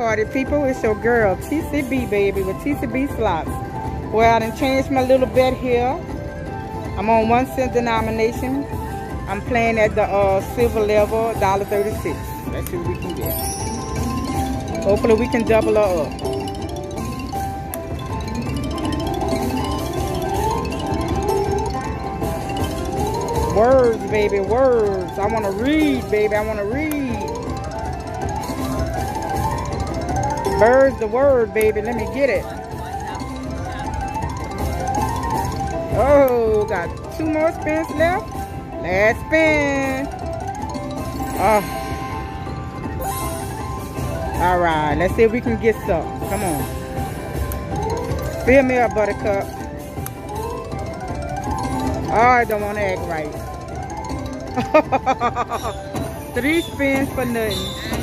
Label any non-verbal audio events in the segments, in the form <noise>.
party people. It's your girl, TCB, baby, with TCB slots. Well, I done changed my little bet here. I'm on one cent denomination. I'm playing at the uh, silver level, $1.36. Let's see what we can get. Hopefully we can double her up. Words, baby, words. I want to read, baby. I want to read. Birds the word, baby. Let me get it. Oh, got two more spins left. Last spin. Oh. All right, let's see if we can get some. Come on. Fill me up, Buttercup. Oh, I don't want to act right. <laughs> Three spins for nothing.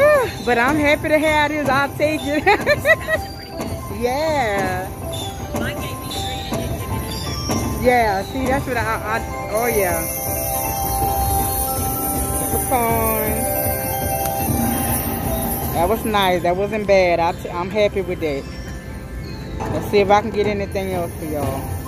<sighs> but I'm happy to have this. I'll take it. <laughs> yeah. Yeah, see, that's what I, I oh yeah. Pecan. That was nice. That wasn't bad. I t I'm happy with that. Let's see if I can get anything else for y'all.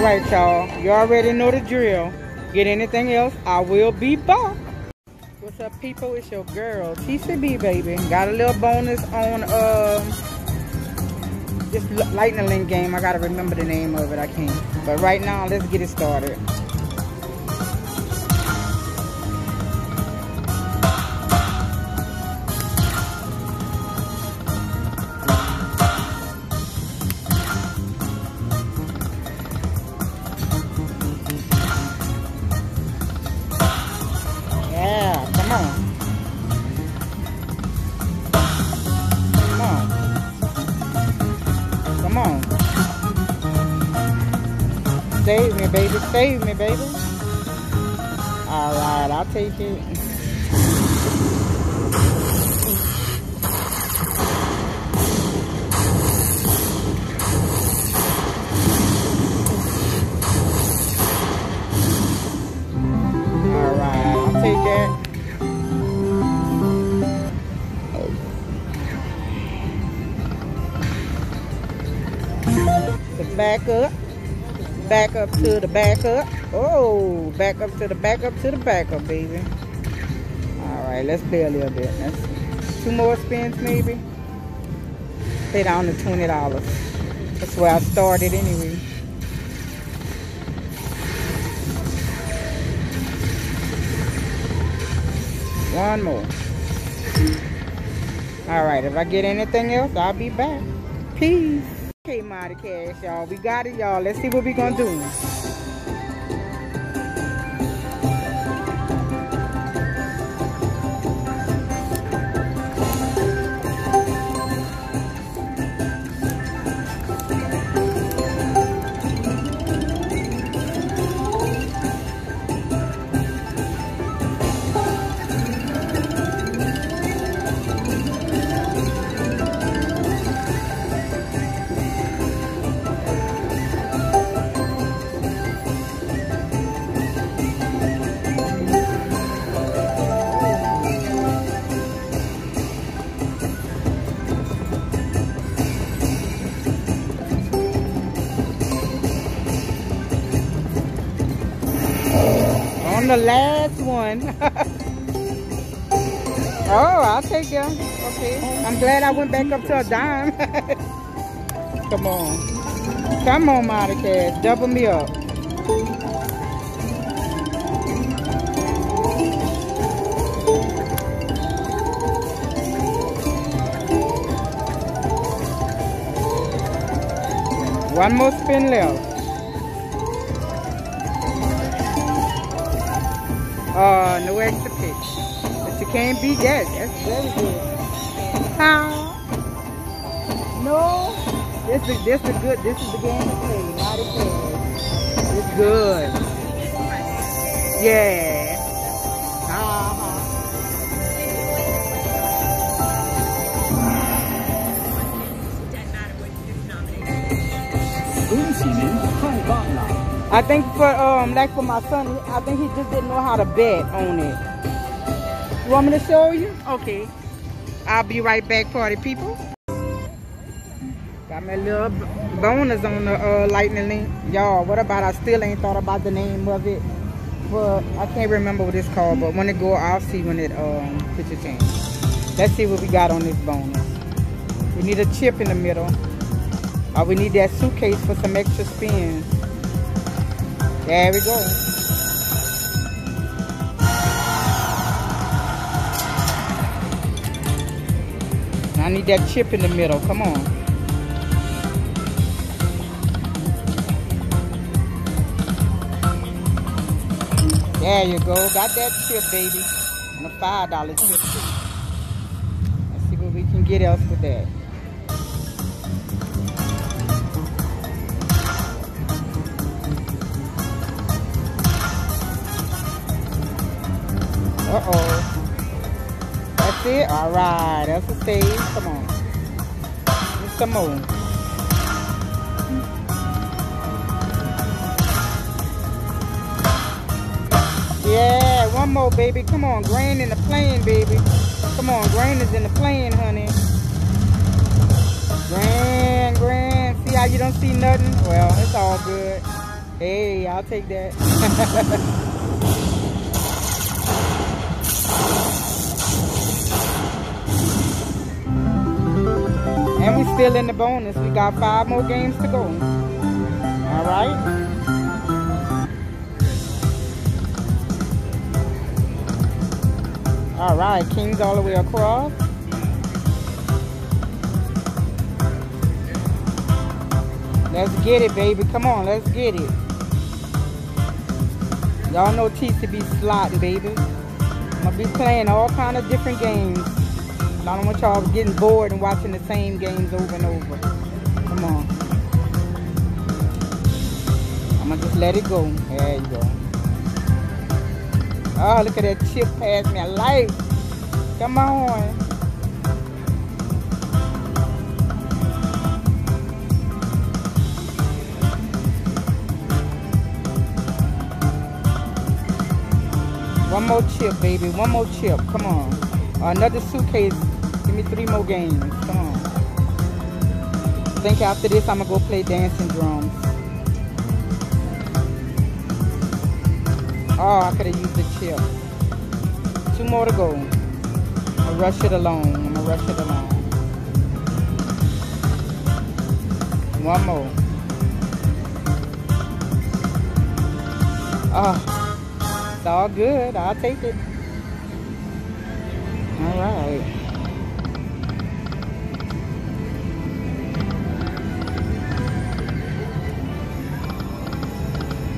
All right, y'all. You already know the drill. Get anything else, I will be back. What's up, people? It's your girl, TCB, baby. Got a little bonus on um, this lightning link game. I got to remember the name of it. I can't. But right now, let's get it started. Save me, baby. Save me, baby. All right, I'll take it. All right, I'll take that. back up back up to the back up. Oh, back up to the back up to the back up, baby. All right, let's play a little bit. Let's two more spins, maybe. Stay down to $20. That's where I started anyway. One more. All right, if I get anything else, I'll be back. Peace. Okay, Mighty Cash, y'all. We got it, y'all. Let's see what we gonna do. The last one. <laughs> oh, I'll take them. Okay. I'm glad I went back up to a dime. <laughs> Come on. Come on, Monica. Double me up. One more spin left. Uh, no extra pitch. But you can't be that. That's very good. How? No. This is this is good. This is the game to play. Not a play. It's good. Yeah. I think for um like for my son, I think he just didn't know how to bet on it. You want me to show you? Okay. I'll be right back, party people. Got my little bonus on the uh, lightning link. Y'all, what about I still ain't thought about the name of it. But I can't remember what it's called, but when it go, I'll see when it um picture change. Let's see what we got on this bonus. We need a chip in the middle. Or we need that suitcase for some extra spins. There we go. I need that chip in the middle. Come on. There you go. Got that chip, baby. And a $5 chip. Let's see what we can get else with that. Uh-oh. That's it? All right. That's a save. Come on. Just some more. Yeah, one more, baby. Come on. Grain in the plane, baby. Come on. Grain is in the plane, honey. Grain, grain. See how you don't see nothing? Well, it's all good. Hey, I'll take that. <laughs> still in the bonus. We got five more games to go. All right. All right, kings all the way across. Let's get it, baby. Come on, let's get it. Y'all know TCB slotting, baby. I'm gonna be playing all kind of different games. I don't want y'all getting bored and watching the same games over and over. Come on. I'm gonna just let it go. There you go. Oh, look at that chip past me. I like. Come on. One more chip, baby. One more chip. Come on. Another suitcase Give me three more games. Come on. I think after this, I'm going to go play dancing drums. Oh, I could have used the chip. Two more to go. I'm rush it along. I'm going to rush it along. One more. Oh, it's all good. I'll take it. All right.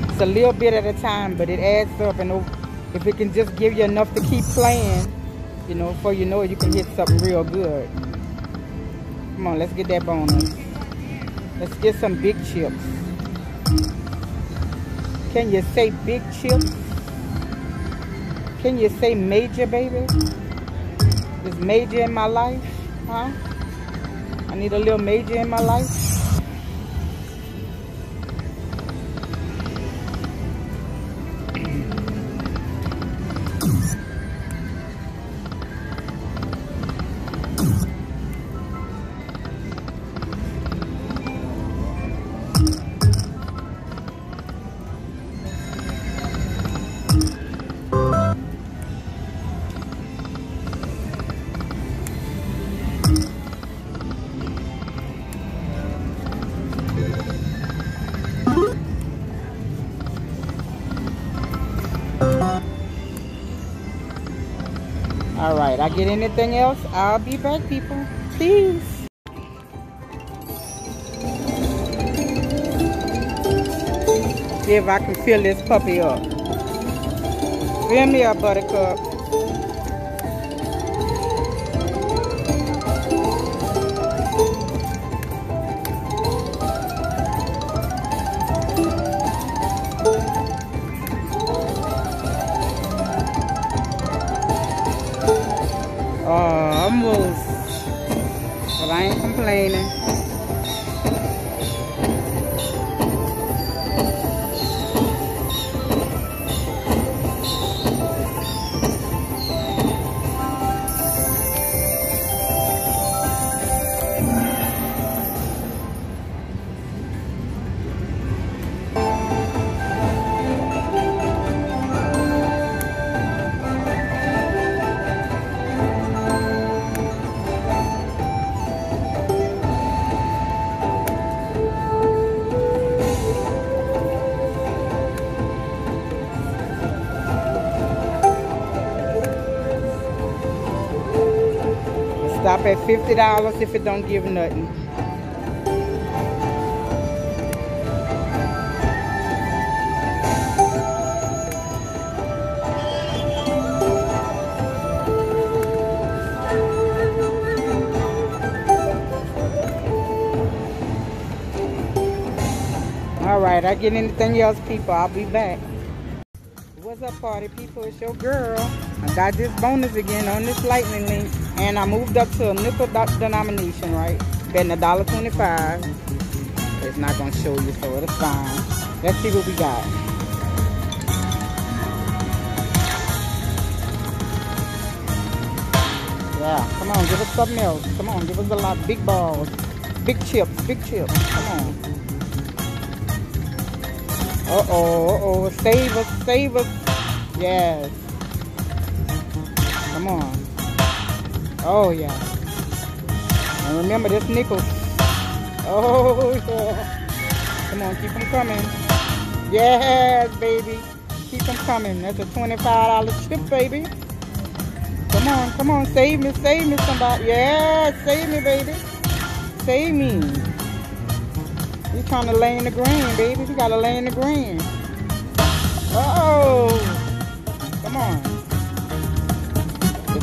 It's a little bit at a time, but it adds up. And if it can just give you enough to keep playing, you know, before you know it, you can hit something real good. Come on, let's get that bonus. Let's get some big chips. Can you say big chips? Can you say major, baby? Is major in my life? Huh? I need a little major in my life. All right, I get anything else, I'll be back, people. Peace. See if I can fill this puppy up. Fill me up, Buttercup. Stop at $50 if it don't give nothing. All right, I get anything else, people, I'll be back. What's up, party people? It's your girl. I got this bonus again on this lightning link, and I moved up to a nickel denomination, right? Betting a dollar twenty-five. It's not gonna show you, so it's fine. Let's see what we got. Yeah, come on, give us something else. Come on, give us a lot. Big balls, big chips, big chips. Come on. Uh-oh, uh-oh. Save us, save us. Yes. Come on. Oh, yeah. And remember this nickel. Oh, yeah. Come on, keep them coming. Yes, baby. Keep them coming. That's a $25 chip, baby. Come on, come on. Save me, save me, somebody. Yes, save me, baby. Save me. You trying to lay in the green, baby. You gotta lay in the green. Uh oh. Come on.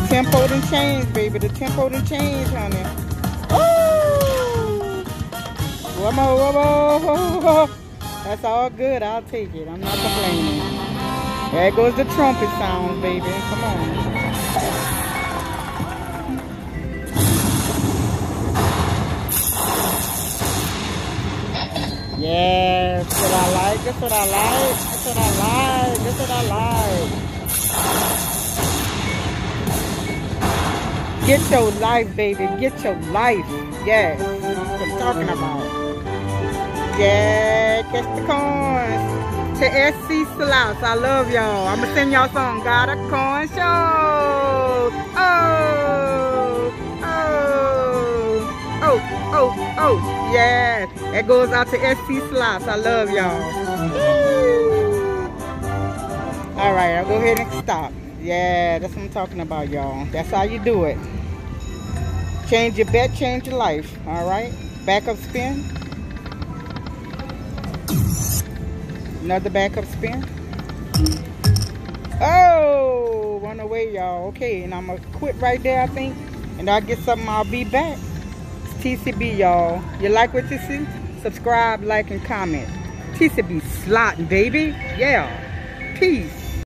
Tempo done changed, baby. The tempo done changed, honey. Oh! One more, one more. That's all good. I'll take it. I'm not complaining. There goes the trumpet sounds, baby. Come on. Yes, that's what I like. That's what I like. That's what I like. That's what I like. Get your life, baby. Get your life. Yes. I'm talking about. Yeah, catch the coins. To SC Slouch. I love y'all. I'm going to send y'all some Got a Coin Show. Oh. Oh. Oh. Oh. Oh. Yeah, that goes out to SC Slots. I love y'all. All right, I'll go ahead and stop. Yeah, that's what I'm talking about, y'all. That's how you do it. Change your bet, change your life. All right, backup spin. Another backup spin. Oh, run away, y'all. Okay, and I'm gonna quit right there, I think. And I'll get something, I'll be back. TCB, y'all. You like what you see? Subscribe, like, and comment. TCB slotting, baby. Yeah. Peace.